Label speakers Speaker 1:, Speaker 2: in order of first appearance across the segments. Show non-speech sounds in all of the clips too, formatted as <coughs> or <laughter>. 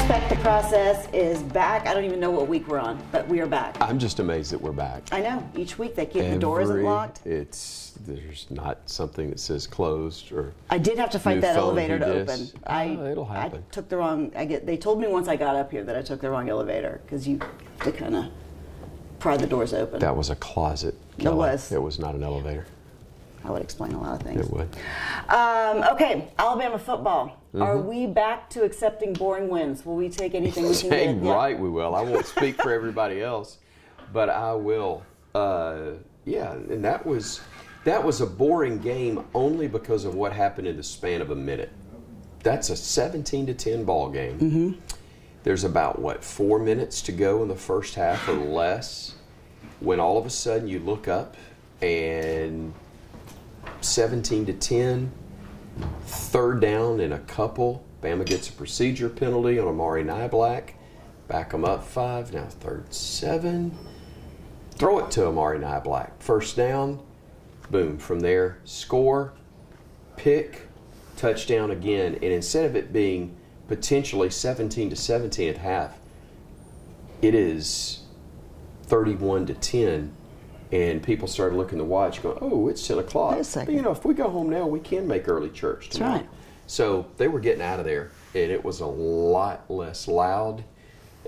Speaker 1: Respect the Process is back. I don't even know what week we're on, but we are back.
Speaker 2: I'm just amazed that we're back.
Speaker 1: I know. Each week they keep the door isn't locked.
Speaker 2: It's there's not something that says closed or.
Speaker 1: I did have to fight that elevator to open.
Speaker 2: disc.
Speaker 1: I,
Speaker 2: Oh, it'll happen.
Speaker 1: I took the wrong. I get. They told me once I got up here that I took the wrong elevator because you have to kind of pry the doors open.
Speaker 2: That was a closet.
Speaker 1: It was.
Speaker 2: It was not an elevator.
Speaker 1: I would explain a lot of things.
Speaker 2: It would.
Speaker 1: Um, okay, Alabama football. Are
Speaker 2: Mm-hmm.
Speaker 1: we back to accepting boring wins? Will we take anything we <laughs> can get? Yeah.
Speaker 2: right we will. I won't speak for <laughs> everybody else, but I will. Uh, yeah, and that was that was a boring game only because of what happened in the span of a minute. That's a 17 to 10 ball game.
Speaker 1: Mm-hmm.
Speaker 2: There's about what four minutes to go in the first half or less, when all of a sudden you look up and 17 to 10 third down and a couple. Bama gets a procedure penalty on Amari Niblack. Back them up five. Now third seven. Throw it to Amari Niblack. First down. Boom. From there, score, pick, touchdown again. And instead of it being potentially 17 to 17 at half, it is 31 to 10. And people started looking at the watch, going, "Oh, it's 10 o'clock."
Speaker 1: Wait a second.
Speaker 2: You know, if we go home now, we can make early church. Tonight.
Speaker 1: right.
Speaker 2: So they were getting out of there, and it was a lot less loud.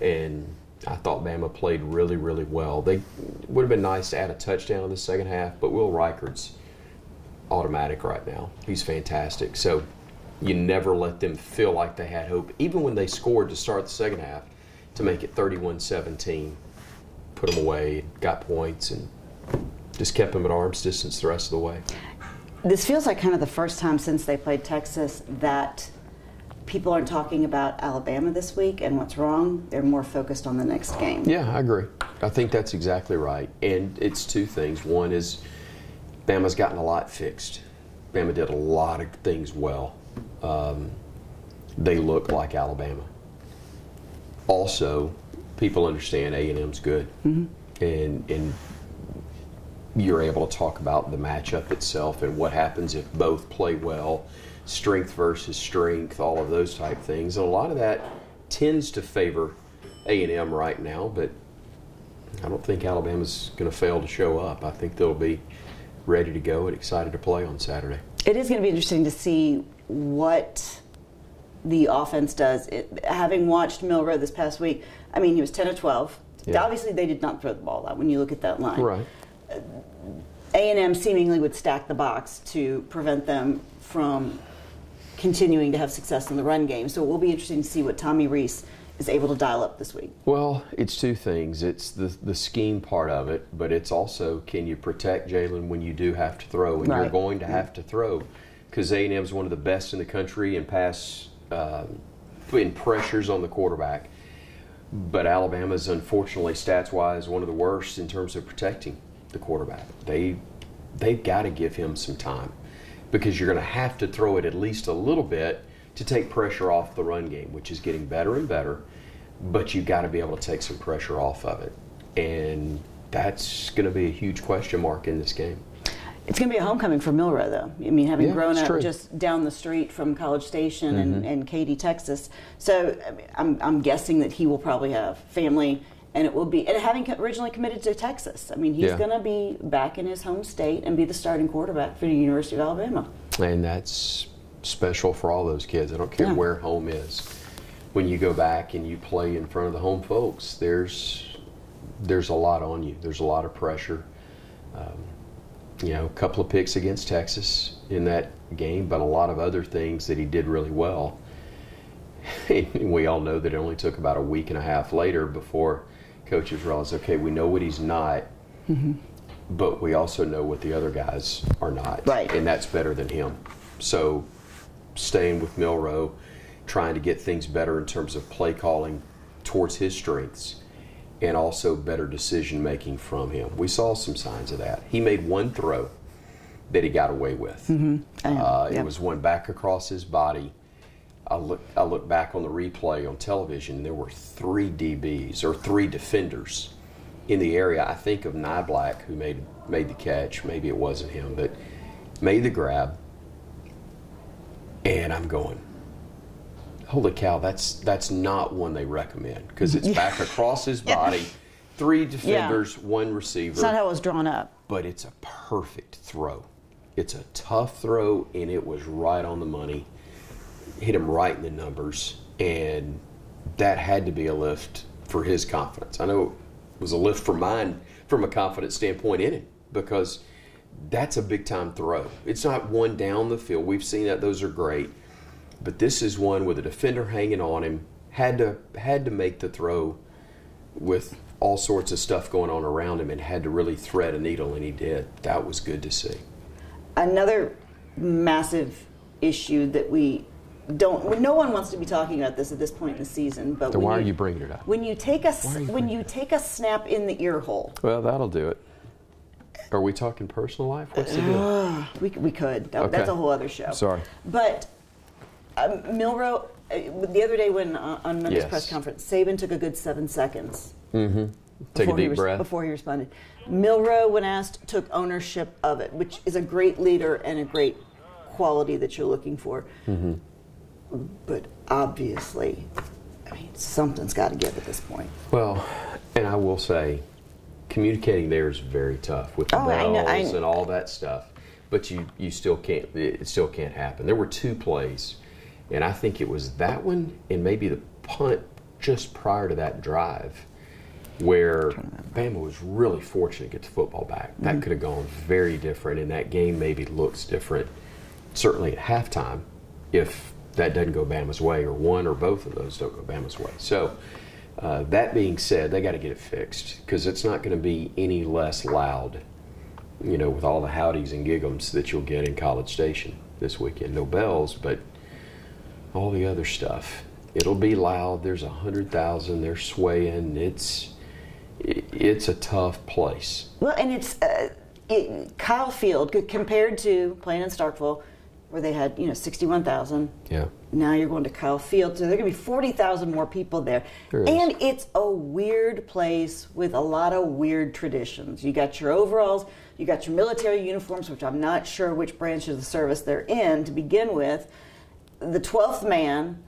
Speaker 2: And I thought Bama played really, really well. They would have been nice to add a touchdown in the second half, but Will Reichard's automatic right now. He's fantastic. So you never let them feel like they had hope, even when they scored to start the second half, to make it 31-17. Put them away, got points, and just kept them at arm's distance the rest of the way.
Speaker 1: This feels like kind of the first time since they played Texas that people aren't talking about Alabama this week and what's wrong. They're more focused on the next game.
Speaker 2: Yeah, I agree. I think that's exactly right. And it's two things. One is Bama's gotten a lot fixed. Bama did a lot of things well. Um, they look like Alabama. Also, people understand A and M's good, and and you're able to talk about the matchup itself and what happens if both play well, strength versus strength, all of those type things. And a lot of that tends to favor A and M right now, but I don't think Alabama's going to fail to show up. I think they'll be ready to go and excited to play on Saturday.
Speaker 1: It is going to be interesting to see what the offense does. It, having watched Milroe this past week, I mean, he was 10 of 12.
Speaker 2: Yeah.
Speaker 1: Obviously, they did not throw the ball out when you look at that line.
Speaker 2: Right.
Speaker 1: A&M seemingly would stack the box to prevent them from continuing to have success in the run game. So it will be interesting to see what Tommy Rees is able to dial up this week.
Speaker 2: Well, it's two things. It's the the scheme part of it, but it's also can you protect Jalen when you do have to throw, and you're going to have to throw, because A and M is one of the best in the country in pass um, in pressures on the quarterback. But Alabama's unfortunately stats wise one of the worst in terms of protecting the quarterback. They they've got to give him some time because you're going to have to throw it at least a little bit to take pressure off the run game, which is getting better and better. But you've got to be able to take some pressure off of it, and that's going to be a huge question mark in this game.
Speaker 1: It's going to be a homecoming for Milroe, though. I mean, having
Speaker 2: Yeah,
Speaker 1: grown up
Speaker 2: true.
Speaker 1: just down the street from College Station and, mm-hmm. and Katy, Texas. So I mean, I'm guessing that he will probably have family, and it will be, and having originally committed to Texas. I mean, he's
Speaker 2: Yeah.
Speaker 1: going to be back in his home state and be the starting quarterback for the University of Alabama.
Speaker 2: And that's special for all those kids. I don't care
Speaker 1: Yeah.
Speaker 2: where home is. When you go back and you play in front of the home folks, there's there's a lot on you. There's a lot of pressure. Um, you know, a couple of picks against Texas in that game, but a lot of other things that he did really well. <laughs> We all know that it only took about a week and a half later before coaches realized, okay, we know what he's not, but we also know what the other guys are not.
Speaker 1: Right.
Speaker 2: And that's better than him. So staying with Milroe, trying to get things better in terms of play calling towards his strengths and also better decision making from him. We saw some signs of that. He made one throw that he got away with.
Speaker 1: Know.
Speaker 2: Uh,
Speaker 1: Yeah.
Speaker 2: It was one back across his body. I look, I look back on the replay on television, and there were three DBs or three defenders in the area. I think of Niblack, who made made the catch. Maybe it wasn't him, but made the grab. And I'm going, holy cow, that's that's not one they recommend because it's back <laughs> across his body, three defenders, one receiver.
Speaker 1: It's not how it was drawn up.
Speaker 2: but it's a perfect throw. It's a tough throw, and it was right on the money. Hit him right in the numbers, and that had to be a lift for his confidence. I know it was a lift for mine from a confidence standpoint in it because that's a big time throw. It's not one down the field. We've seen that; those are great, but this is one with a defender hanging on him. Had to had to make the throw with all sorts of stuff going on around him and had to really thread a needle, and he did. That was good to see.
Speaker 1: Another massive issue that we don't. No one wants to be talking about this at this point in the season. But
Speaker 3: Then
Speaker 1: when
Speaker 3: why are you bringing it up?
Speaker 1: When you take a s-
Speaker 3: Why are you
Speaker 1: when you take a snap in the ear hole,
Speaker 3: Well, that'll do it. Are we talking personal life? What's the deal?
Speaker 1: we, we could. That- That's a whole other show.
Speaker 3: Sorry.
Speaker 1: But um, Milroe, uh, the other day when uh, on Monday's
Speaker 2: Yes.
Speaker 1: press conference, Saban took a good seven seconds.
Speaker 3: Take a
Speaker 1: before he
Speaker 3: deep
Speaker 1: res-
Speaker 3: breath.
Speaker 1: Before he responded. Milroe, when asked, took ownership of it, which is a great leader and a great quality that you're looking for.
Speaker 3: Mm-hmm.
Speaker 1: But obviously, I mean, something's got to give at this point.
Speaker 2: Well, and I will say, communicating there is very tough with the
Speaker 1: Oh, I know-
Speaker 2: bells
Speaker 1: I-
Speaker 2: and all that stuff. But you, you still can't. It still can't happen. There were two plays, and I think it was that one and maybe the punt just prior to that drive, where Bama was really fortunate to get the football back. That mm-hmm. could have gone very different, and that game maybe looks different. Certainly at halftime, if that doesn't go Bama's way, or one or both of those don't go Bama's way. So. Uh, that being said, they got to get it fixed because it's not going to be any less loud, you know, with all the howdies and giggums that you'll get in College Station this weekend. No bells, but all the other stuff. It'll be loud. There's a hundred thousand. They're swaying. It's it's a tough place.
Speaker 1: Well, and it's uh, it, Kyle Field compared to playing in Starkville, where they had you know sixty-one thousand.
Speaker 2: Yeah.
Speaker 1: Now you're going to Kyle Field, so there are going to be forty thousand more people there,
Speaker 3: There
Speaker 1: and it's a weird place with a lot of weird traditions. You got your overalls, you got your military uniforms, which I'm not sure which branch of the service they're in to begin with. The twelfth man.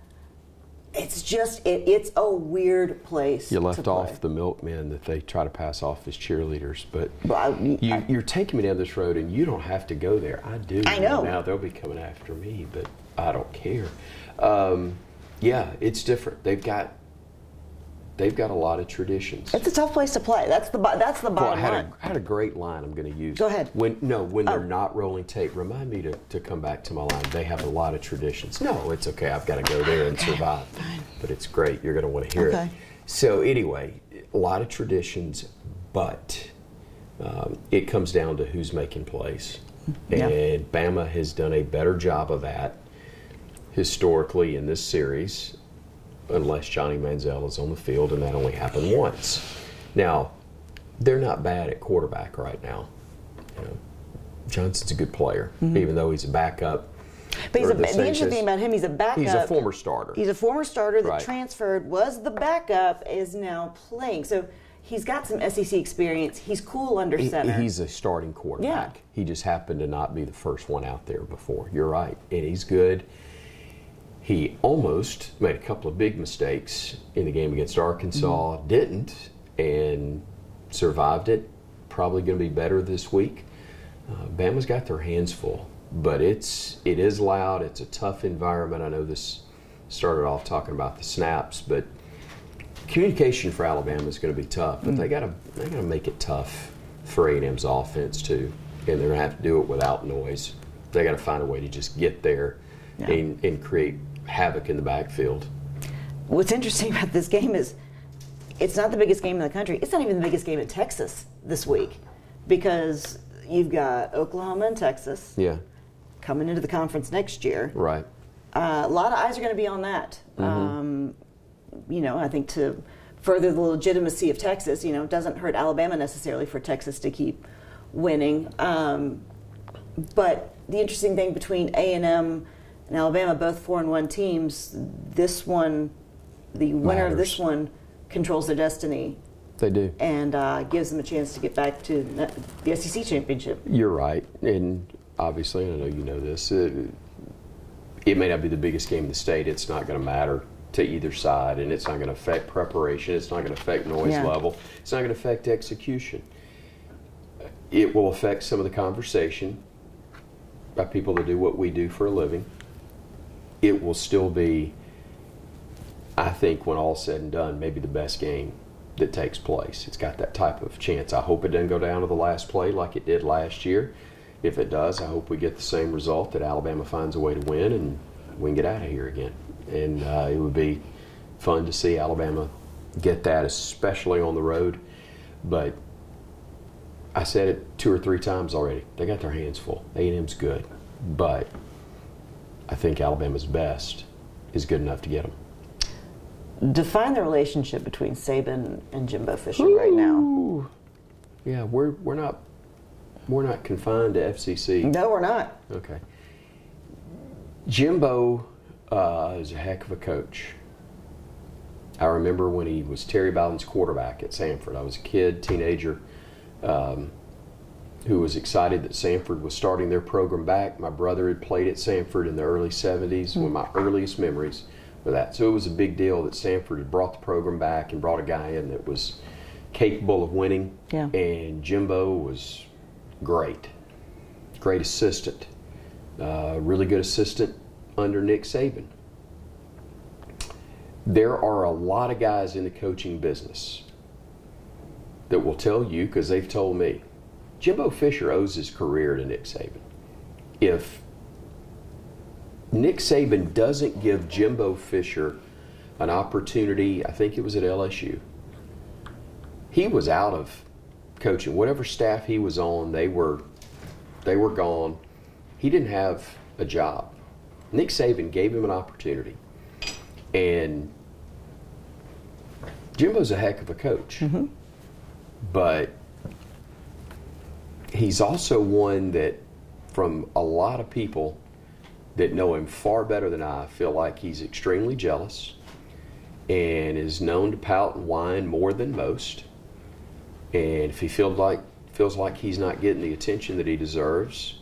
Speaker 1: It's just it, it's a weird place.
Speaker 3: You left off the milkmen that they try to pass off as cheerleaders, but
Speaker 1: Well, I-
Speaker 2: You,
Speaker 1: I-
Speaker 2: you're taking me down this road, and you don't have to go there. I do.
Speaker 1: I know.
Speaker 2: Now they'll be coming after me, but I don't care. Um, yeah, it's different. They've got they've got a lot of traditions.
Speaker 1: It's a tough place to play. That's the that's the bottom
Speaker 2: Well, I had,
Speaker 1: line.
Speaker 2: a, I had a great line I'm going to use.
Speaker 1: Go ahead.
Speaker 2: When no, when they're
Speaker 1: Oh.
Speaker 2: not rolling tape, remind me to, to come back to my line. They have a lot of traditions. No, it's okay. I've got to go there and survive. Fine. But it's great. You're going to want to hear
Speaker 1: Okay.
Speaker 2: it. So anyway, a lot of traditions, but um, it comes down to who's making plays,
Speaker 1: Yeah.
Speaker 2: and Bama has done a better job of that historically in this series unless Johnny Manziel is on the field, and that only happened once. Now, they're not bad at quarterback right now. You know, Johnson's a good player, mm-hmm. even though he's a backup.
Speaker 1: But he's a,
Speaker 2: the
Speaker 1: the interesting thing about him, he's a backup.
Speaker 2: He's a former starter.
Speaker 1: He's a former starter that
Speaker 2: Right.
Speaker 1: transferred, was the backup, is now playing. So he's got some SEC experience. He's cool under
Speaker 2: He-
Speaker 1: center.
Speaker 2: he's a starting quarterback.
Speaker 1: Yeah.
Speaker 2: He just happened to not be the first one out there before. You're right, and he's good. He almost made a couple of big mistakes in the game against Arkansas.
Speaker 1: Mm-hmm.
Speaker 2: Didn't and survived it. Probably going to be better this week. Uh, Bama's got their hands full, but it's it is loud. It's a tough environment. I know this started off talking about the snaps, but communication for Alabama is going to be tough. But
Speaker 1: Mm.
Speaker 2: they got to they got to make it tough for A&M's offense too, and they're going to have to do it without noise. They got to find a way to just get there
Speaker 1: Yeah.
Speaker 2: and, and create havoc in the backfield.
Speaker 1: What's interesting about this game is it's not the biggest game in the country. It's not even the biggest game in Texas this week because you've got Oklahoma and Texas
Speaker 2: Yeah,
Speaker 1: coming into the conference next year.
Speaker 2: right.
Speaker 1: Uh, a lot of eyes are going to be on that.
Speaker 2: Mm-hmm.
Speaker 1: Um, you know, I think to further the legitimacy of Texas, you know, it doesn't hurt Alabama necessarily for Texas to keep winning. Um, but the interesting thing between A and M and Alabama, both four and one teams, this one, the winner of this one, controls their destiny
Speaker 3: they do.
Speaker 1: and uh, gives them a chance to get back to the SEC championship.
Speaker 2: You're right, and obviously, and I know you know this. Uh, it may not be the biggest game in the state. It's not going to matter to either side, and it's not going to affect preparation. It's not going to affect noise
Speaker 1: Yeah.
Speaker 2: level. It's not going to affect execution. It will affect some of the conversation by people that do what we do for a living. It will still be, I think, when all's said and done, maybe the best game that takes place. It's got that type of chance. I hope it doesn't go down to the last play like it did last year. If it does, I hope we get the same result that Alabama finds a way to win and we can get out of here again. And uh, it would be fun to see Alabama get that, especially on the road. But I said it two or three times already. They got their hands full. A&M's good, but I think Alabama's best is good enough to get them.
Speaker 1: Define the relationship between Saban and Jimbo Fisher right now.
Speaker 2: Yeah, we're we're not we're not confined to FCC.
Speaker 1: No, we're not.
Speaker 2: Okay. Jimbo uh, is a heck of a coach. I remember when he was Terry Bowden's quarterback at Samford. I was a kid, teenager, um, who was excited that Samford was starting their program back. My brother had played at Samford in the early 70s, one of my earliest memories of that. So it was a big deal that Samford had brought the program back and brought a guy in that was capable of winning.
Speaker 1: Yeah.
Speaker 2: And Jimbo was great, great assistant, uh, really good assistant under Nick Saban. There are a lot of guys in the coaching business that will tell you, because they've told me, Jimbo Fisher owes his career to Nick Saban. If Nick Saban doesn't give Jimbo Fisher an opportunity, I think it was at LSU, he was out of coaching. Whatever staff he was on, they were they were gone. He didn't have a job. Nick Saban gave him an opportunity. And Jimbo's a heck of a coach. Mm-hmm. But he's also one that from a lot of people that know him far better than I feel like he's extremely jealous and is known to pout and whine more than most. And if he feels like feels like he's not getting the attention that he deserves,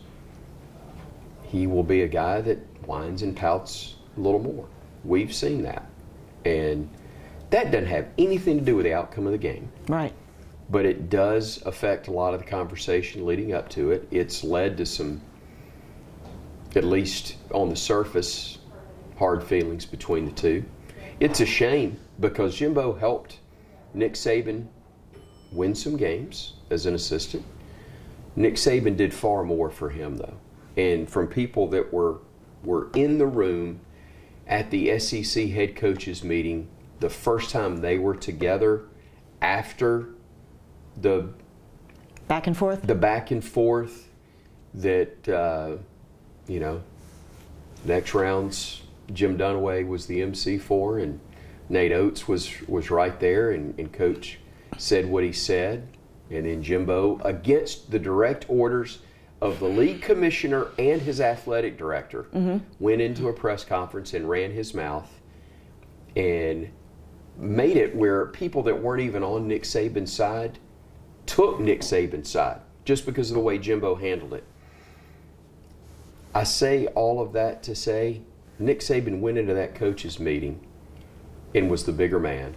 Speaker 2: he will be a guy that whines and pouts a little more. We've seen that. And that doesn't have anything to do with the outcome of the game,
Speaker 1: Right.
Speaker 2: But it does affect a lot of the conversation leading up to it. It's led to some, at least on the surface, hard feelings between the two. It's a shame because Jimbo helped Nick Saban win some games as an assistant. Nick Saban did far more for him though. And from people that were were in the room at the SEC head coaches meeting the first time they were together after the
Speaker 1: Back and forth.
Speaker 2: the back and forth that uh, you know next rounds Jim Dunaway was the MC for and Nate Oats was was right there and, and coach said what he said and then Jimbo against the direct orders of the league commissioner and his athletic director went into a press conference and ran his mouth and made it where people that weren't even on Nick Saban's side took Nick Saban's side just because of the way Jimbo handled it. I say all of that to say Nick Saban went into that coaches meeting and was the bigger man,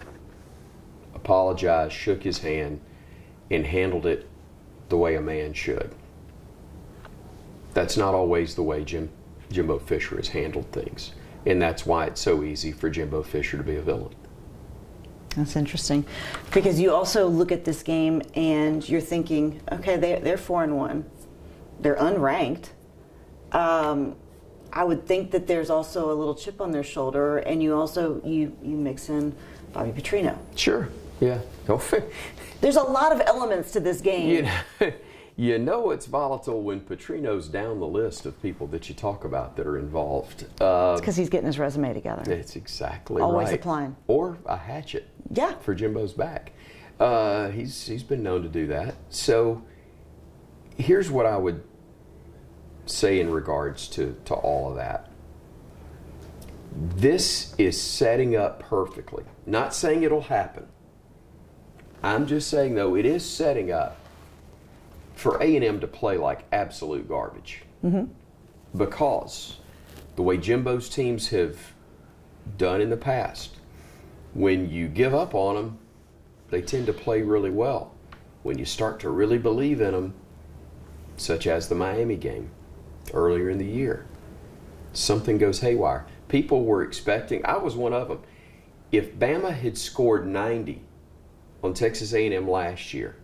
Speaker 2: apologized, shook his hand, and handled it the way a man should. That's not always the way Jim Jimbo Fisher has handled things. And that's why it's so easy for Jimbo Fisher to be a villain.
Speaker 1: That's interesting, because you also look at this game and you're thinking, okay, they, they're four and one, they're unranked. Um, I would think that there's also a little chip on their shoulder, and you also you you mix in Bobby Petrino.
Speaker 2: Sure. Yeah. <laughs>
Speaker 1: There's a lot of elements to this game.
Speaker 2: You know, <laughs> you know it's volatile when Petrino's down the list of people that you talk about that are involved. Uh,
Speaker 1: because he's getting his resume together.
Speaker 2: that's exactly
Speaker 1: Always
Speaker 2: right.
Speaker 1: applying.
Speaker 2: Or a hatchet.
Speaker 1: Yeah.
Speaker 2: For Jimbo's back. Uh, he's he's been known to do that. So here's what I would say in regards to, to all of that. This is setting up perfectly. Not saying it'll happen. I'm just saying though it is setting up for A&M to play like absolute garbage. Mm-hmm. Because the way Jimbo's teams have done in the past. When you give up on them, they tend to play really well. When you start to really believe in them, such as the Miami game earlier in the year, something goes haywire. People were expecting, I was one of them. If Bama had scored 90 on Texas A&M last year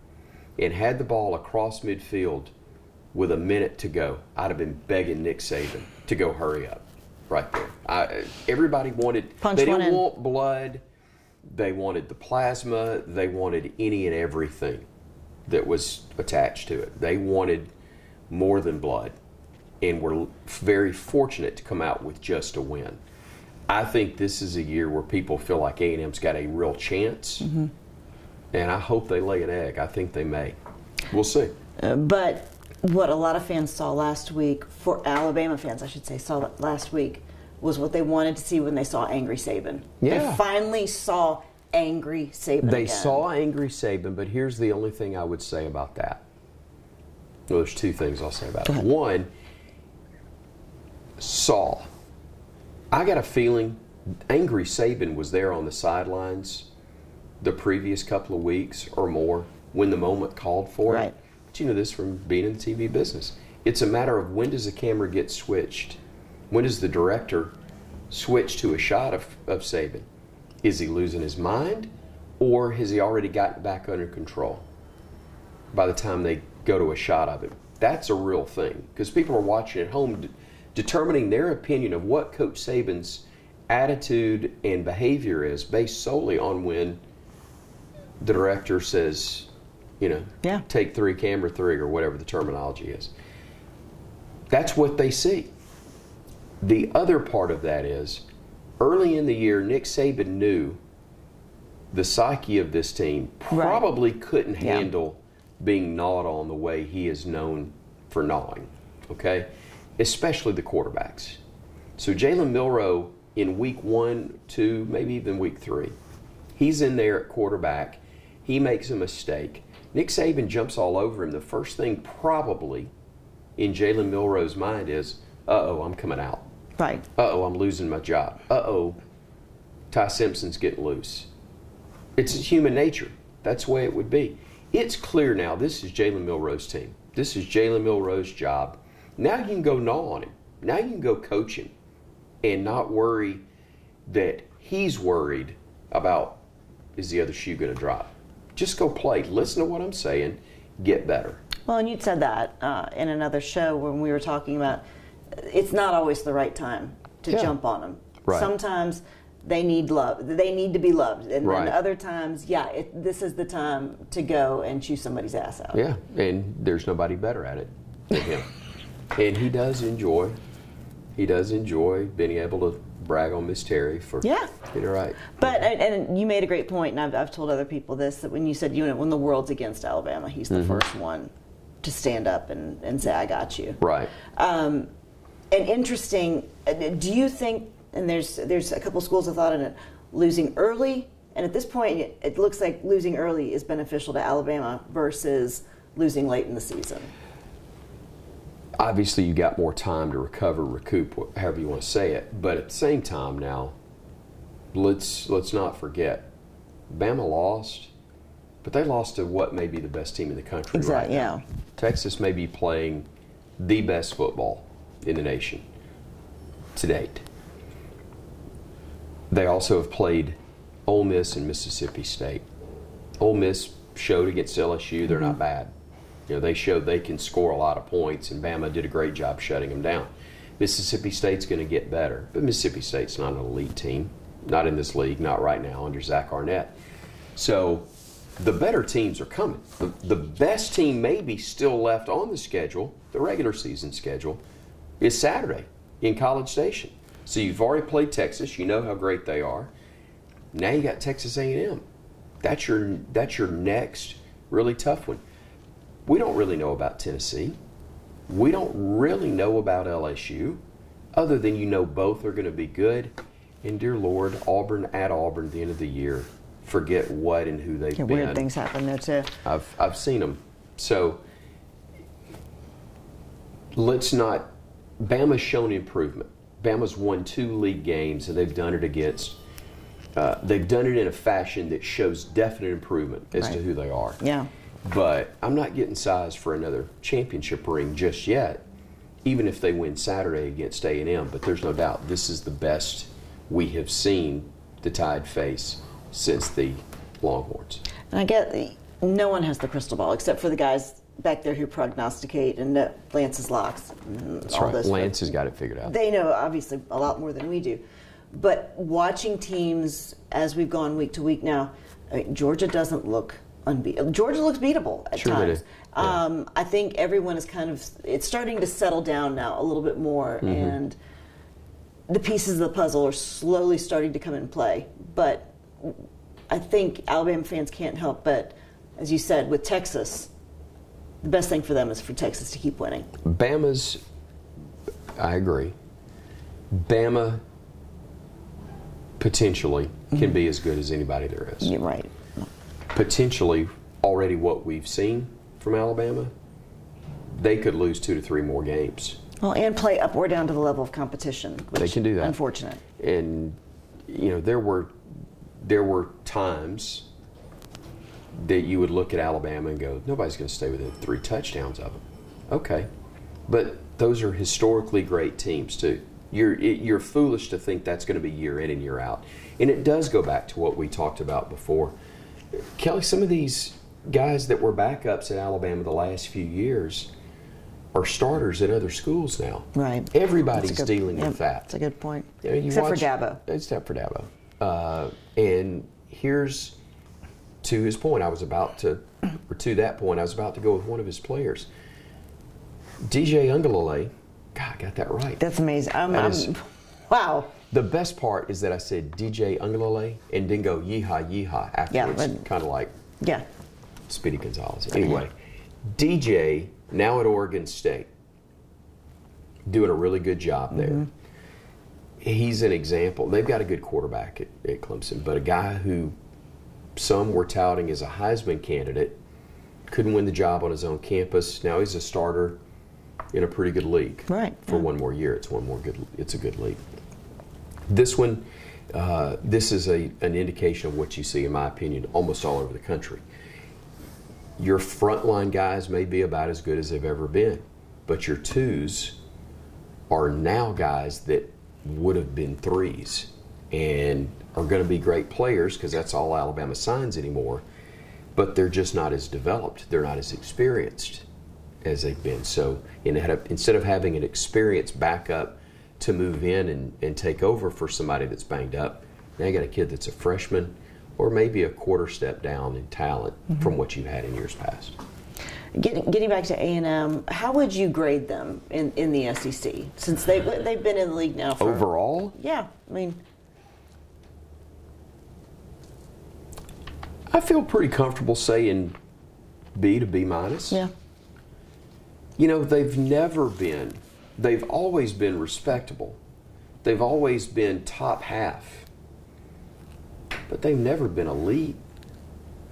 Speaker 2: and had the ball across midfield with a minute to go, I'd have been begging Nick Saban to go hurry up right there. I, everybody wanted,
Speaker 1: Punch
Speaker 2: they didn't
Speaker 1: in.
Speaker 2: want blood. They wanted the plasma. They wanted any and everything that was attached to it. They wanted more than blood and were very fortunate to come out with just a win. I think this is a year where people feel like A&M's got a real chance,
Speaker 1: Mm-hmm.
Speaker 2: And I hope they lay an egg. I think they may. We'll see.
Speaker 1: Uh, but what a lot of fans saw last week, for Alabama fans, I should say, saw last week, was what they wanted to see when they saw angry Saban.
Speaker 2: Yeah.
Speaker 1: They finally saw angry Saban.
Speaker 2: They
Speaker 1: again.
Speaker 2: saw angry Saban, but here's the only thing I would say about that. Well, there's two things I'll say about it. One, saw. I got a feeling angry Saban was there on the sidelines the previous couple of weeks or more when the moment called for
Speaker 1: Right.
Speaker 2: it. But you know this from being in the TV business. It's a matter of when does the camera get switched? When does the director switch to a shot of, of Saban? Is he losing his mind or has he already gotten back under control by the time they go to a shot of him? That's a real thing because people are watching at home de- determining their opinion of what Coach Saban's attitude and behavior is based solely on when the director says, you know,
Speaker 1: Yeah.
Speaker 2: take three, camera three, or whatever the terminology is. That's what they see. The other part of that is early in the year, Nick Saban knew the psyche of this team
Speaker 1: Right.
Speaker 2: probably couldn't
Speaker 1: Yeah.
Speaker 2: handle being gnawed on the way he is known for gnawing, okay? Especially the quarterbacks. So Jalen Milroe in week one, two, maybe even week three, he's in there at quarterback. He makes a mistake. Nick Saban jumps all over him. The first thing probably in Jalen Milroe's mind is, uh oh, I'm coming out.
Speaker 1: Right.
Speaker 2: Uh oh, I'm losing my job. Uh oh, Ty Simpson's getting loose. It's human nature. That's the way it would be. It's clear now this is Jalen Milroe's team. This is Jalen Milroe's job. Now you can go gnaw on him. Now you can go coach him and not worry that he's worried about is the other shoe going to drop. Just go play. Listen to what I'm saying. Get better.
Speaker 1: Well, and you'd said that uh, in another show when we were talking about it's not always the right time to
Speaker 2: Yeah.
Speaker 1: jump on them.
Speaker 2: Right.
Speaker 1: Sometimes they need love. They need to be loved, and
Speaker 2: Right.
Speaker 1: then other times, yeah, it, this is the time to go and chew somebody's ass out.
Speaker 2: Yeah, and there's nobody better at it than him. <laughs> and he does enjoy, he does enjoy being able to brag on Miss Terry for
Speaker 1: Yeah.
Speaker 2: getting it right.
Speaker 1: But and, and you made a great point, and I've, I've told other people this that when you said you know when the world's against Alabama, he's the first one to stand up and, and say I got you.
Speaker 2: Right.
Speaker 1: Um, and interesting. uh, Do you think? And there's there's a couple schools of thought in it. Losing early, and at this point, it looks like losing early is beneficial to Alabama versus losing late in the season.
Speaker 2: Obviously, you got more time to recover, recoup, however you want to say it. But at the same time, now, let's let's not forget, Bama lost, but they lost to what may be the best team in the country right
Speaker 1: Exactly,
Speaker 2: now.
Speaker 1: yeah.
Speaker 2: Texas may be playing the best football in the nation to date. They also have played Ole Miss and Mississippi State. Ole Miss showed against LSU they're not mm-hmm. bad. You know, they showed they can score a lot of points, and Bama did a great job shutting them down. Mississippi State's going to get better, but Mississippi State's not an elite team, not in this league, not right now under Zach Arnett. So the better teams are coming. The, the best team maybe still left on the schedule, the regular season schedule, is Saturday in College Station. So you've already played Texas. You know how great they are. Now you got Texas A&M. That's your that's your next really tough one. We don't really know about Tennessee. We don't really know about LSU, other than you know both are going to be good. And dear Lord, Auburn at Auburn at the end of the year, forget what and who they've
Speaker 1: Yeah,
Speaker 2: been.
Speaker 1: weird things happen there too.
Speaker 2: I've I've seen them. So let's not. Bama's shown improvement. Bama's won two league games, and they've done it against. Uh, they've done it in a fashion that shows definite improvement as to who they are.
Speaker 1: Yeah.
Speaker 2: But I'm not getting sized for another championship ring just yet, even if they win Saturday against A&M. But there's no doubt this is the best we have seen the Tide face since the Longhorns.
Speaker 1: And I get no one has the crystal ball except for the guys back there who prognosticate and Lance's locks. and
Speaker 2: That's
Speaker 1: all
Speaker 2: right.
Speaker 1: this.
Speaker 2: Lance has got it figured out.
Speaker 1: They know obviously a lot more than we do. But watching teams as we've gone week to week now, mean, Georgia doesn't look unbeatable. Georgia looks beatable at
Speaker 2: Sure
Speaker 1: times.
Speaker 2: Yeah.
Speaker 1: Um, I think everyone is kind of it's starting to settle down now a little bit more,
Speaker 2: Mm-hmm.
Speaker 1: and the pieces of the puzzle are slowly starting to come in play. But I think Alabama fans can't help but, as you said, with Texas, the best thing for them is for Texas to keep winning.
Speaker 2: Bama's, I agree. Bama potentially can be as good as anybody there is.
Speaker 1: You're right.
Speaker 2: Potentially, already what we've seen from Alabama, they could lose two to three more games.
Speaker 1: Well, and play up or down to the level of competition.
Speaker 2: They can do that.
Speaker 1: Unfortunate.
Speaker 2: and you know there were there were times that you would look at Alabama and go, nobody's going to stay within three touchdowns of them. Okay, but those are historically great teams too. You're it, you're foolish to think that's going to be year in and year out, and it does go back to what we talked about before. Kelly, some of these guys that were backups at Alabama the last few years are starters at other schools now.
Speaker 1: Right.
Speaker 2: Everybody's
Speaker 1: good-
Speaker 2: dealing
Speaker 1: yeah,
Speaker 2: with that.
Speaker 1: That's a good point.
Speaker 2: Yeah, you
Speaker 1: Except
Speaker 2: watch-
Speaker 1: for Dabo.
Speaker 2: Except for Dabo. Uh, and here's to his point. I was about to, or to that point, I was about to go with one of his players. DJ Uiagalelei. God, I got that right.
Speaker 1: That's amazing. I'm,
Speaker 2: That
Speaker 1: I'm,
Speaker 2: is-
Speaker 1: wow.
Speaker 2: The best part is that I said DJ Uiagalelei and didn't go yeehaw yeehaw afterwards.
Speaker 1: but-
Speaker 2: kind of like
Speaker 1: Yeah.
Speaker 2: Speedy Gonzalez. Anyway, DJ now at Oregon State, doing a really good job there. Mm-hmm. He's an example. They've got a good quarterback at, at Clemson, but a guy who some were touting as a Heisman candidate couldn't win the job on his own campus. Now he's a starter in a pretty good league.
Speaker 1: Right,
Speaker 2: For
Speaker 1: yeah.
Speaker 2: one more year, it's one more good. It's a good league. This one, uh, this is a, an indication of what you see, in my opinion, almost all over the country. Your frontline guys may be about as good as they've ever been, but your twos are now guys that would have been threes and are going to be great players because that's all Alabama signs anymore, but they're just not as developed. They're not as experienced as they've been. So in- instead of having an experienced backup to move in and, and take over for somebody that's banged up, now you got a kid that's a freshman or maybe a quarter step down in talent mm-hmm. from what you had in years past.
Speaker 1: Getting, getting back to A&M, how would you grade them in, in the SEC? Since they, they've been in the league now for...
Speaker 2: Overall,
Speaker 1: Yeah. I mean,
Speaker 2: I feel pretty comfortable saying B to B minus.
Speaker 1: yeah.
Speaker 2: You know, they've never been, they've always been respectable. They've always been top half. But they've never been elite.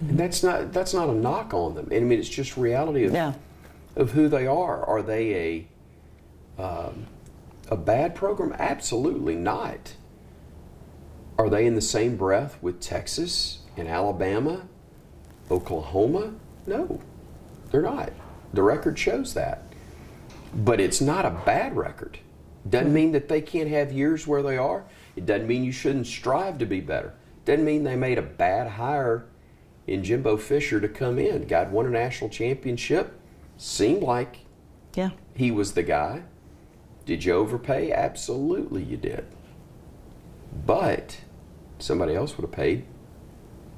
Speaker 2: And that's not that's not a knock on them. I mean, it's just reality of
Speaker 1: Yeah.
Speaker 2: of who they are. Are they a um, a bad program? Absolutely not. Are they in the same breath with Texas and Alabama, Oklahoma? No, they're not. The record shows that. But it's not a bad record. Doesn't mean that they can't have years where they are. It doesn't mean you shouldn't strive to be better. Doesn't mean they made a bad hire in Jimbo Fisher to come in. God won a national championship. Seemed like
Speaker 1: Yeah.
Speaker 2: he was the guy. Did you overpay? Absolutely, you did. But somebody else would have paid.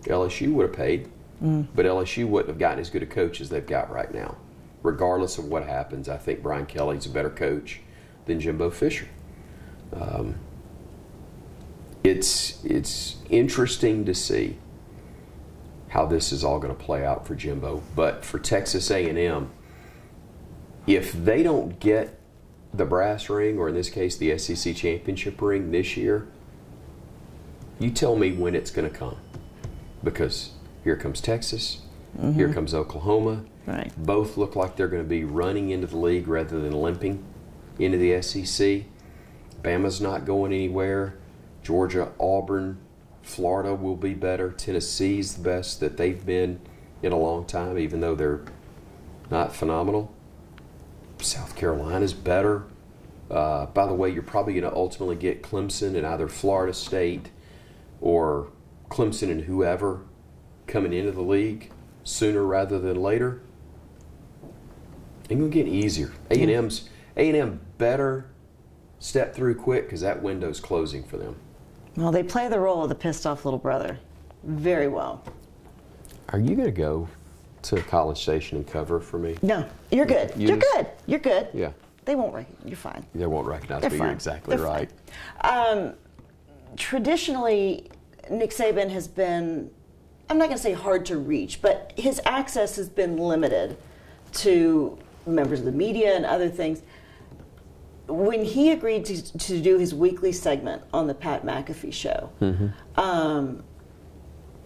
Speaker 2: LSU would have paid. Mm. But LSU wouldn't have gotten as good a coach as they've got right now. Regardless of what happens, I think Brian Kelly's a better coach than Jimbo Fisher. Um, it's it's interesting to see how this is all going to play out for Jimbo. But for Texas A&M, if they don't get the brass ring, or in this case, the SEC championship ring this year, you tell me when it's going to come. Because here comes Texas, here comes Oklahoma.
Speaker 1: Right.
Speaker 2: Both look like they're going to be running into the league rather than limping into the SEC. Bama's not going anywhere. Georgia, Auburn, Florida will be better. Tennessee's the best that they've been in a long time, even though they're not phenomenal. South Carolina's better. Uh, by the way, you're probably going to ultimately get Clemson and either Florida State or Clemson and whoever coming into the league sooner rather than later. Ain't gonna get easier. A and M's A and M better step through quick because that window's closing for them.
Speaker 1: Well, they play the role of the pissed off little brother very well.
Speaker 3: Are you going to go to College Station and cover for me?
Speaker 1: No, you're good.
Speaker 3: You
Speaker 1: are good. You're good.
Speaker 3: Yeah.
Speaker 1: They won't rec You're fine.
Speaker 3: They won't recognize
Speaker 1: They're
Speaker 3: me.
Speaker 1: fine.
Speaker 3: You're exactly
Speaker 1: They're
Speaker 3: right.
Speaker 1: Um, traditionally, Nick Saban has been, I'm not going to say hard to reach, but his access has been limited to members of the media and other things. When he agreed to, to do his weekly segment on the Pat McAfee show, um,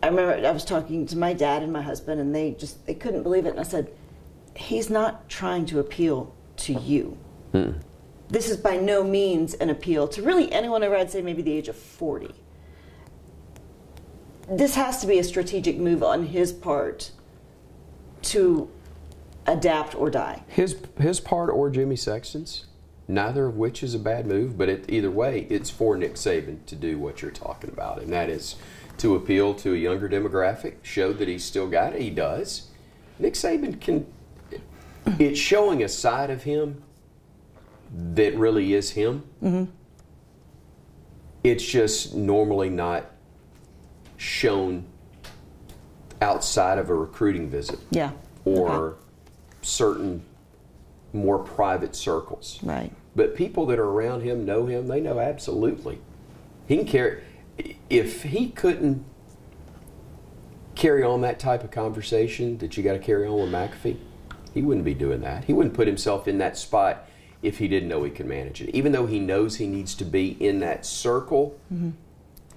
Speaker 1: I remember I was talking to my dad and my husband, and they just they couldn't believe it. And I said, "He's not trying to appeal to you. This is by no means an appeal to really anyone over, I'd say maybe the age of 40. This has to be a strategic move on his part to adapt or die.
Speaker 2: His his part or Jimmy Sexton's, neither of which is a bad move. But it, either way, it's for Nick Saban to do what you're talking about, and that is to appeal to a younger demographic, show that he's still got it. He does. Nick Saban can. It's showing a side of him that really is him. Mm-hmm. It's just normally not shown outside of a recruiting visit
Speaker 1: Yeah.
Speaker 2: or certain more private circles.
Speaker 1: Right.
Speaker 2: But people that are around him know him. They know absolutely. He can carry. If he couldn't carry on that type of conversation that you got to carry on with McAfee, he wouldn't be doing that. He wouldn't put himself in that spot if he didn't know he could manage it. Even though he knows he needs to be in that circle, mm-hmm.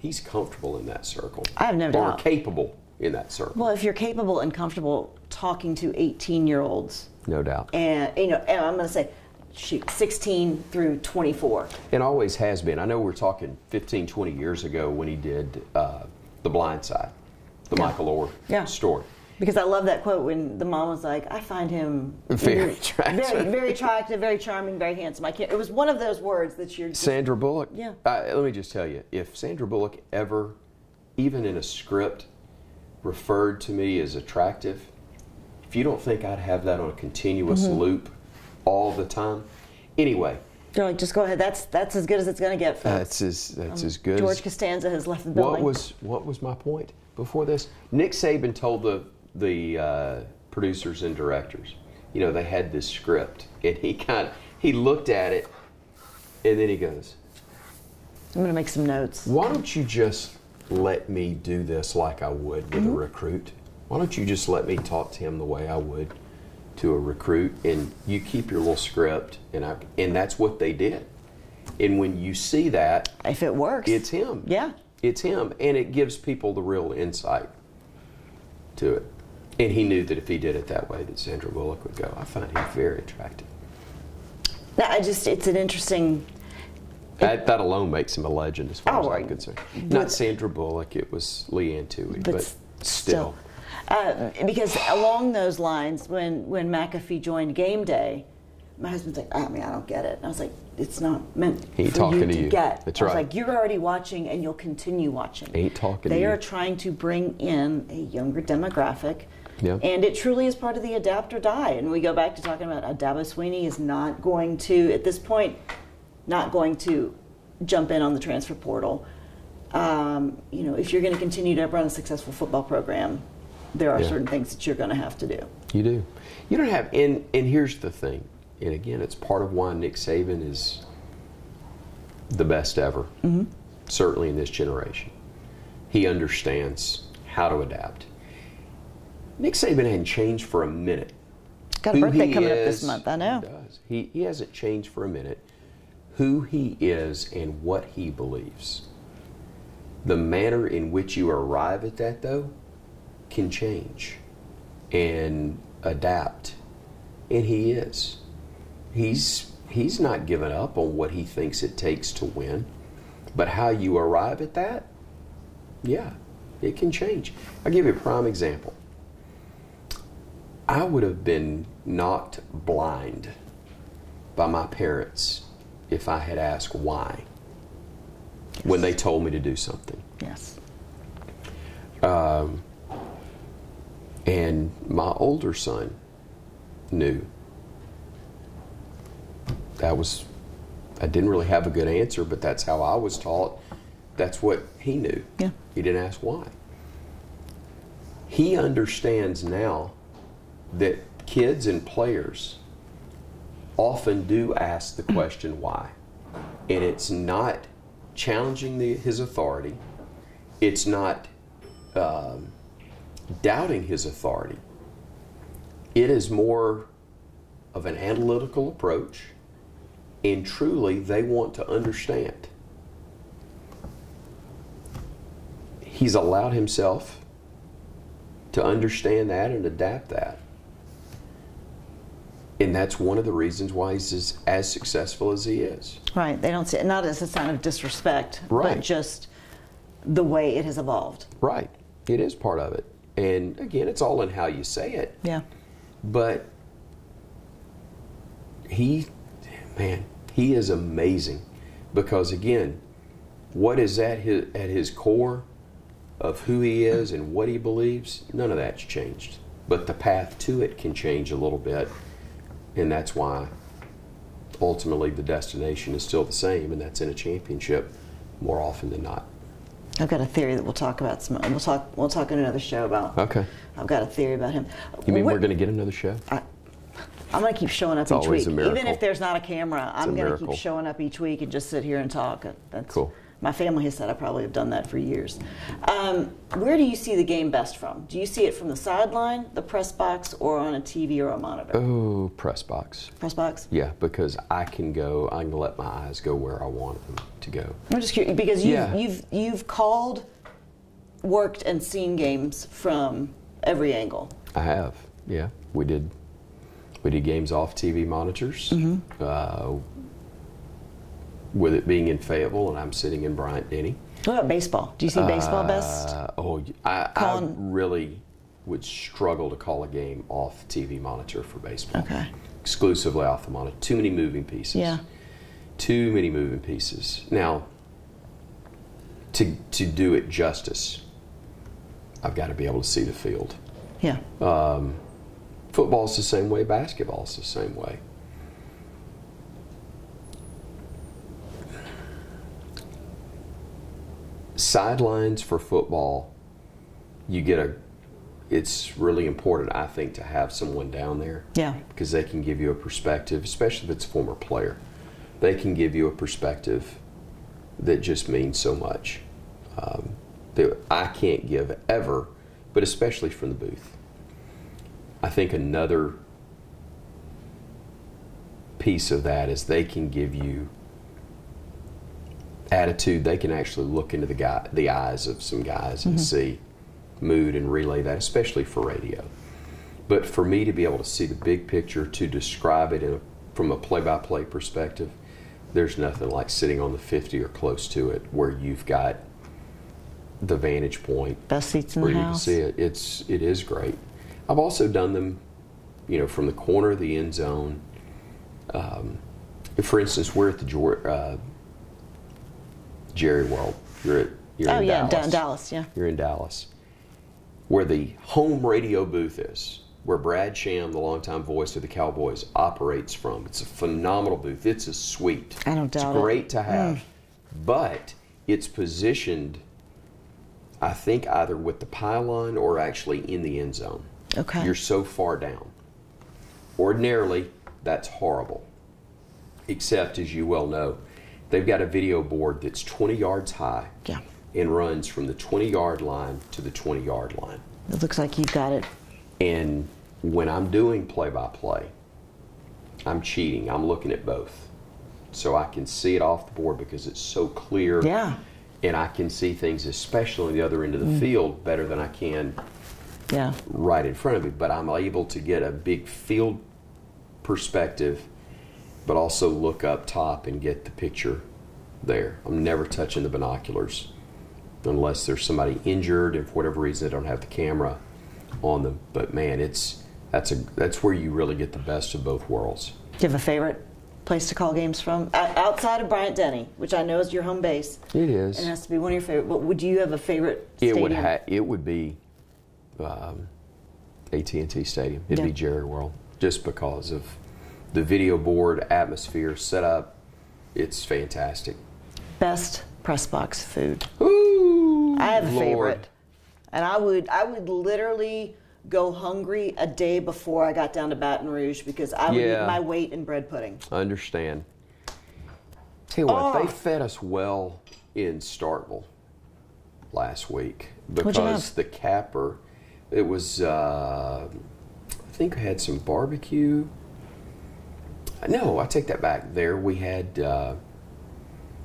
Speaker 2: He's comfortable in that circle.
Speaker 1: I have no
Speaker 2: or
Speaker 1: doubt.
Speaker 2: capable in that circle.
Speaker 1: Well, if you're capable and comfortable talking to 18 year olds,
Speaker 3: No doubt.
Speaker 1: and you know, and I'm going to say, shoot, 16 through 24.
Speaker 2: It always has been. I know we're talking 15, 20 years ago when he did uh, The Blind Side, the
Speaker 1: Yeah.
Speaker 2: Michael Oher
Speaker 1: Yeah.
Speaker 2: story.
Speaker 1: Because I love that quote when the mom was like, "I find him
Speaker 3: Very attractive."
Speaker 1: very, very attractive, very charming, very handsome." I can't. It was one of those words that you're. Just,
Speaker 2: Sandra Bullock.
Speaker 1: Yeah.
Speaker 2: Uh, let me just tell you, if Sandra Bullock ever, even in a script, referred to me as attractive, if you don't think I'd have that on a continuous
Speaker 1: Mm-hmm.
Speaker 2: loop all the time, anyway,
Speaker 1: You're like, just go ahead. That's that's as good as it's going to get. Folks.
Speaker 3: That's as that's as good.
Speaker 1: Um, George
Speaker 3: as,
Speaker 1: Costanza has left the building.
Speaker 2: What was what was my point before this? Nick Saban told the the uh, producers and directors, you know, they had this script, and he kind of he looked at it, and then he goes,
Speaker 1: I'm going to make some notes.
Speaker 2: "Why don't you just let me do this like I would with a recruit? Why don't you just let me talk to him the way I would to a recruit, and you keep your little script, and I and that's what they did." And when you see that,
Speaker 1: If it works,
Speaker 2: it's him.
Speaker 1: Yeah.
Speaker 2: It's him. And it gives people the real insight to it. And he knew that if he did it that way, that Sandra Bullock would go, I find him very attractive.
Speaker 1: No, I just it's an interesting.
Speaker 2: That, that alone makes him a legend as far
Speaker 1: Oh,
Speaker 2: as. I'm concerned. Not Sandra Bullock, it was Leigh Anne Tuohy,
Speaker 1: But
Speaker 2: but,
Speaker 1: s-
Speaker 2: still.
Speaker 1: Uh, because along those lines, when when McAfee joined Game Day, my husband's like, I mean, I don't get it. And I was like, it's not meant
Speaker 2: He
Speaker 1: for
Speaker 2: talking
Speaker 1: you
Speaker 2: to
Speaker 1: to
Speaker 2: you.
Speaker 1: get.
Speaker 2: That's
Speaker 1: I was
Speaker 2: right.
Speaker 1: like, you're already watching, and you'll continue watching.
Speaker 2: Ain't talking to
Speaker 1: They
Speaker 2: you.
Speaker 1: are trying to bring in a younger demographic.
Speaker 2: Yeah.
Speaker 1: And it truly is part of the adapt or die. And we go back to talking about Adabo Swinney is not going to, at this point, not going to jump in on the transfer portal. Um, you know, if you're going to continue to run a successful football program, there are
Speaker 2: Yeah.
Speaker 1: certain things that you're going to have to do.
Speaker 2: You do. You don't have, and, and here's the thing, and again, it's part of why Nick Saban is the best ever, certainly in this generation. He understands how to adapt. Nick Saban hadn't changed for a minute.
Speaker 1: Got a birthday coming up this month, I know.
Speaker 2: He does. He, he hasn't changed for a minute. Who he is and what he believes. The manner in which you arrive at that, though, can change and adapt. And he is. He's he's not given up on what he thinks it takes to win. But how you arrive at that, yeah, it can change. I'll give you a prime example. I would have been knocked blind by my parents if I had asked why when they told me to do something.
Speaker 1: Yes.
Speaker 2: Um, and my older son knew. That was, I didn't really have a good answer, but that's how I was taught. That's what he knew.
Speaker 1: Yeah.
Speaker 2: He didn't ask why. He understands now that kids and players often do ask the question why. And it's not challenging the, his authority, it's not um, doubting his authority. It is more of an analytical approach, and truly they want to understand. He's allowed himself to understand that and adapt that. And that's one of the reasons why he's as, successful as he is.
Speaker 1: Right. They don't see it not as a sign of disrespect,
Speaker 2: Right.
Speaker 1: but just the way it has evolved.
Speaker 2: Right. It is part of it. And again, it's all in how you say it.
Speaker 1: Yeah.
Speaker 2: But he, man, he is amazing because again, what is at his at his core of who he is and what he believes, none of that's changed. But the path to it can change a little bit, and that's why ultimately the destination is still the same, and that's in a championship more often than not.
Speaker 1: I've got a theory that we'll talk about some. We'll talk. We'll talk in another show about.
Speaker 2: Okay.
Speaker 1: I've got a theory about him.
Speaker 2: You mean
Speaker 1: What-
Speaker 2: we're going to get another show?
Speaker 1: I'm going to keep showing up each
Speaker 2: always
Speaker 1: week,
Speaker 2: a
Speaker 1: even if there's not a camera. I'm
Speaker 2: a
Speaker 1: going to keep showing up each week and just sit here and talk. That's
Speaker 2: Cool.
Speaker 1: My family has said I probably have done that for years. Um, where do you see the game best from? Do you see it from the sideline, the press box, or on a TV or a monitor?
Speaker 2: Oh, press box.
Speaker 1: Press box.
Speaker 2: Yeah, because I can go. I can let my eyes go where I want them to go.
Speaker 1: I'm just curious because you've
Speaker 2: Yeah.
Speaker 1: you've you've called, worked, and seen games from every angle.
Speaker 2: I have. Yeah, we did. We did games off TV monitors. Uh, with it being in Fayetteville, and I'm sitting in Bryant Denny.
Speaker 1: What about baseball? Do you see baseball best?
Speaker 2: Uh, oh, I, I really would struggle to call a game off TV monitor for baseball.
Speaker 1: Okay.
Speaker 2: Exclusively off the monitor. Too many moving pieces.
Speaker 1: Yeah.
Speaker 2: Too many moving pieces. Now, to to do it justice, I've got to be able to see the field.
Speaker 1: Yeah.
Speaker 2: Um, Football's the same way. Basketball's the same way. Sidelines for football, you get a. It's really important, I think, to have someone down there
Speaker 1: yeah.
Speaker 2: because they can give you a perspective, especially if it's a former player. They can give you a perspective that just means so much um, that I can't give ever, but especially from the booth. I think another piece of that is they can give you attitude. They can actually look into the guy, the eyes of some guys and see mood and relay that, especially for radio. But for me to be able to see the big picture, to describe it in a, from a play-by-play perspective, there's nothing like sitting on the 50 or close to it, where you've got the vantage point
Speaker 1: Best seats in
Speaker 2: where
Speaker 1: the
Speaker 2: you can
Speaker 1: house.
Speaker 2: see it. It's it is great. I've also done them, you know, from the corner of the end zone. Um, for instance, we're at the Jor- uh, Jerry World. You're at you're
Speaker 1: Oh
Speaker 2: in
Speaker 1: yeah,
Speaker 2: Dallas.
Speaker 1: Da- Dallas. Yeah.
Speaker 2: You're in Dallas, where the home radio booth is, where Brad Sham, the longtime voice of the Cowboys, operates from. It's a phenomenal booth. It's a suite.
Speaker 1: I don't
Speaker 2: it's
Speaker 1: doubt it.
Speaker 2: great to mm. have, but it's positioned. I think either with the pylon or actually in the end zone.
Speaker 1: Okay.
Speaker 2: You're so far down. Ordinarily, that's horrible. Except, as you well know, they've got a video board that's 20 yards high
Speaker 1: Yeah.
Speaker 2: and runs from the 20 yard line to the 20 yard line.
Speaker 1: It looks like you've got it.
Speaker 2: And when I'm doing play by play, I'm cheating. I'm looking at both. So I can see it off the board because it's so clear.
Speaker 1: Yeah.
Speaker 2: And I can see things, especially on the other end of the mm. field, better than I can
Speaker 1: Yeah.
Speaker 2: right in front of me. But I'm able to get a big field perspective but also look up top and get the picture there. I'm never touching the binoculars unless there's somebody injured and for whatever reason they don't have the camera on them. But man, it's that's a that's where you really get the best of both worlds.
Speaker 1: Do you have a favorite place to call games from outside of Bryant Denny, which I know is your home base?
Speaker 2: It is.
Speaker 1: And it has to be one of your favorite. But would you have a favorite?
Speaker 2: It would
Speaker 1: stadium?
Speaker 2: ha- it would be um, AT&T Stadium. It'd be Jerry World just because of the video board atmosphere setup. It's fantastic.
Speaker 1: best press box food.
Speaker 2: Ooh,
Speaker 1: I have a
Speaker 2: Lord.
Speaker 1: favorite, and I would I would literally go hungry a day before I got down to Baton Rouge because I would
Speaker 2: Yeah.
Speaker 1: eat my weight in bread pudding.
Speaker 2: Understand. Tell you what,
Speaker 1: Oh.
Speaker 2: they fed us well in Starkville last week because the capper, it was, uh, I think we had some barbecue. No, I take that back. There we had uh,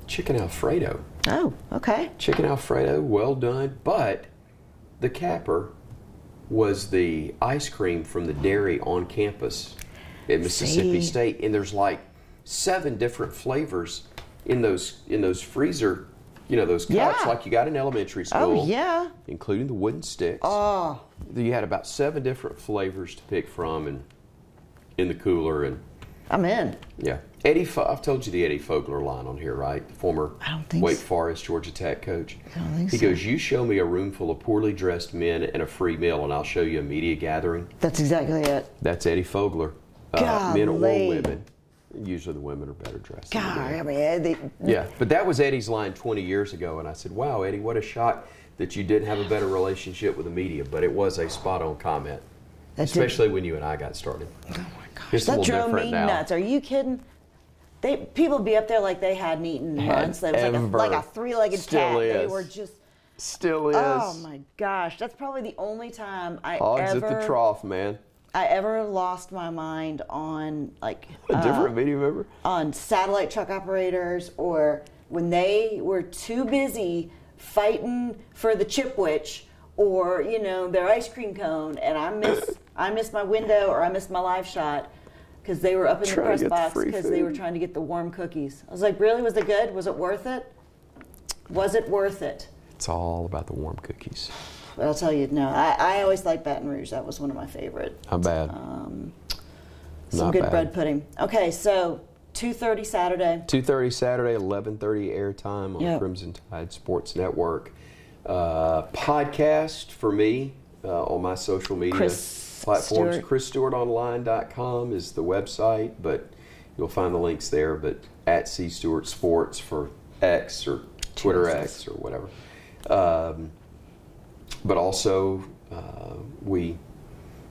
Speaker 2: chicken Alfredo.
Speaker 1: Oh, okay.
Speaker 2: Chicken Alfredo, well done. But the capper was the ice cream from the dairy on campus at Mississippi
Speaker 1: See?
Speaker 2: State, and there's like seven different flavors in those in those freezer, you know, those cups
Speaker 1: Yeah.
Speaker 2: like you got in elementary school.
Speaker 1: Oh yeah.
Speaker 2: including the wooden sticks.
Speaker 1: Oh,
Speaker 2: You had about seven different flavors to pick from, and in the cooler, and
Speaker 1: I'm in.
Speaker 2: yeah. Eddie, Fo- I've told you the Eddie Fogler line on here, right? The former
Speaker 1: I don't think
Speaker 2: Wake
Speaker 1: so.
Speaker 2: Forest, Georgia Tech coach.
Speaker 1: I don't think
Speaker 2: he
Speaker 1: so.
Speaker 2: goes, "You show me a room full of poorly dressed men and a free meal, and I'll show you a media gathering."
Speaker 1: That's exactly it.
Speaker 2: That's Eddie Fogler. Uh, men or women. Usually the women are better dressed.
Speaker 1: God. I mean, they,
Speaker 2: Yeah, but that was Eddie's line 20 years ago, and I said, "Wow, Eddie, what a shock that you didn't have a better relationship with the media." But it was a spot-on comment,
Speaker 1: That did-
Speaker 2: especially when you and I got started.
Speaker 1: Oh
Speaker 2: It's
Speaker 1: that drove me
Speaker 2: now.
Speaker 1: nuts. Are you kidding? They people be up there like they hadn't eaten
Speaker 2: Had
Speaker 1: months. They was like a, like a three-legged
Speaker 2: Still
Speaker 1: cat. They were just.
Speaker 2: Still is.
Speaker 1: Oh my gosh, that's probably the only time I ever
Speaker 2: at the trough, man.
Speaker 1: I ever lost my mind on like
Speaker 2: A
Speaker 1: uh,
Speaker 2: different media member.
Speaker 1: on satellite truck operators or when they were too busy fighting for the chipwich or you know their ice cream cone and I miss <coughs> I missed my window or I missed my live shot because they were up in the press box because they were trying to get the warm cookies. I was like, really? Was it good? Was it worth it? Was it worth it?
Speaker 2: It's all about the warm cookies.
Speaker 1: But I'll tell you, no. I, I always liked Baton Rouge. That was one of my favorite.
Speaker 2: Not bad.
Speaker 1: Um, some
Speaker 2: Not
Speaker 1: good
Speaker 2: bad.
Speaker 1: bread pudding. Okay, so 2:30 Saturday.
Speaker 2: 2.30 Saturday, 11.30 airtime on
Speaker 1: Yep.
Speaker 2: Crimson Tide Sports Network. Uh, podcast for me uh, on my social media
Speaker 1: Chris
Speaker 2: platforms.
Speaker 1: Stewart.
Speaker 2: ChrisStewartOnline.com is the website, but you'll find the links there. But at C Stewart Sports for X or Twitter
Speaker 1: X's.
Speaker 2: X or whatever. Um, but also, uh, we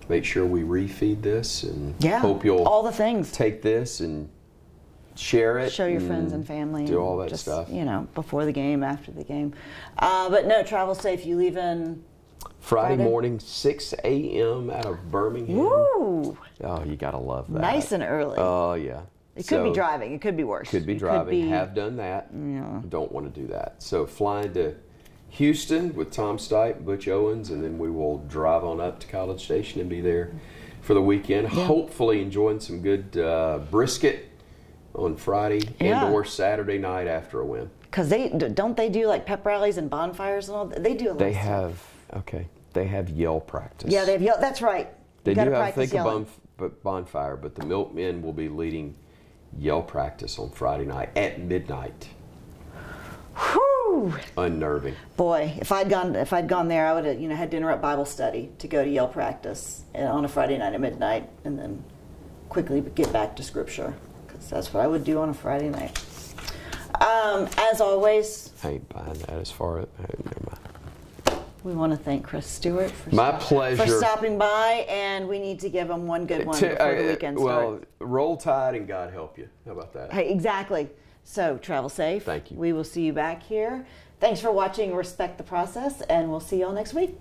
Speaker 2: make sure we refeed this and
Speaker 1: Yeah.
Speaker 2: hope you'll
Speaker 1: all the things.
Speaker 2: take this and share it.
Speaker 1: Show your friends and family.
Speaker 2: Do all that
Speaker 1: just,
Speaker 2: stuff.
Speaker 1: You know, before the game, after the game. Uh, but no, travel safe. You leave in.
Speaker 2: Friday,
Speaker 1: Friday.
Speaker 2: morning, 6 a.m. out of Birmingham.
Speaker 1: Woo!
Speaker 2: Oh, you gotta love that.
Speaker 1: Nice and early.
Speaker 2: Oh yeah.
Speaker 1: it could be driving. It could be worse.
Speaker 2: Could be
Speaker 1: It
Speaker 2: driving.
Speaker 1: be-
Speaker 2: Have done that.
Speaker 1: Yeah.
Speaker 2: Don't want to do that. So flying to Houston with Tom Stipe, Butch Owens, and then we will drive on up to College Station and be there for the weekend.
Speaker 1: Yeah.
Speaker 2: Hopefully, enjoying some good uh, brisket on Friday
Speaker 1: Yeah.
Speaker 2: and or Saturday night after a win.
Speaker 1: Because they don't they do like pep rallies and bonfires and all that. They do a lot
Speaker 2: They have okay. They have yell practice.
Speaker 1: Yeah, they have. yell- That's right.
Speaker 2: They
Speaker 1: you
Speaker 2: do have think a
Speaker 1: yelling.
Speaker 2: but bonfire, but the milkmen will be leading yell practice on Friday night at midnight.
Speaker 1: Whew.
Speaker 2: Unnerving.
Speaker 1: Boy, if I'd gone if I'd gone there, I would have you know had to interrupt Bible study to go to yell practice uh, on a Friday night at midnight, and then quickly get back to Scripture because that's what I would do on a Friday night. Um, as always,
Speaker 2: I ain't buying that as far as never mind.
Speaker 1: we want to thank Chris Stewart for
Speaker 2: My
Speaker 1: stop-
Speaker 2: pleasure.
Speaker 1: for stopping by, and we need to give him one good one
Speaker 2: To-
Speaker 1: before the
Speaker 2: uh,
Speaker 1: weekend
Speaker 2: well,
Speaker 1: starts.
Speaker 2: roll tide and God help you. How about that?
Speaker 1: Hey, exactly. So travel safe.
Speaker 2: Thank you.
Speaker 1: We will see you back here. Thanks for watching Respect the Process, and we'll see y'all next week.